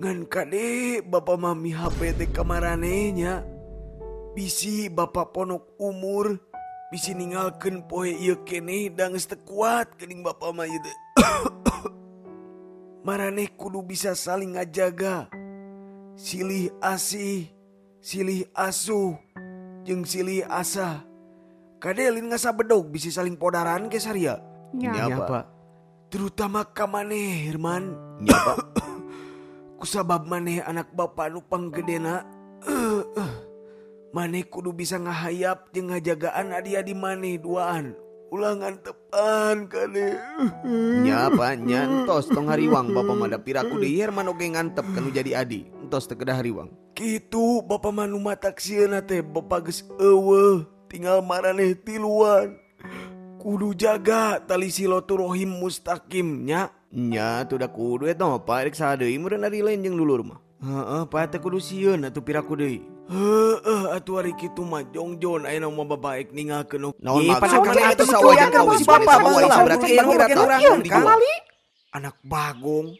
ngan kade Bapak mami HPT kemaranehnya bisi Bapak ponok umur bisi ninggalkeun poe ieu kene teu kuat kening Bapak mah ieu Maraneh kudu bisa saling ngajaga. Silih asih silih asuh jeung silih asah. Kadelin ngasa bedog bisi saling podaran ke saria? Nya, nya, terutama kamane Herman. Nya, kusabab maneh anak bapak nupang gedena uh, eh, uh. Eh. maneh kudu bisa ngahayap jeung ngajagaan adia di maneh duaan. Ulangan tepan kali nyapa nyantos tong hariwang bapak mada piraku di Herman oke ngantep kan jadi adi. Entos tekedah hariwang. Gitu bapak manu matak sieuna teh bapak geus eueuh. Tinggal maraneh tiluan. Kudu jaga tali silaturahim mustaqimnya Nya udah kudu eta pariksa deui meureun ari lain yang dulu rumah. Heeh, pa teh kudu sieun atuh piraku deh Heeh, atuh ari kitu mah jongjon ayeuna mah babaek ninggalkeun. Naon maksud? kana atuh sawajan kawu si bapak baheula berarti ieu urang urang Anak Bagong.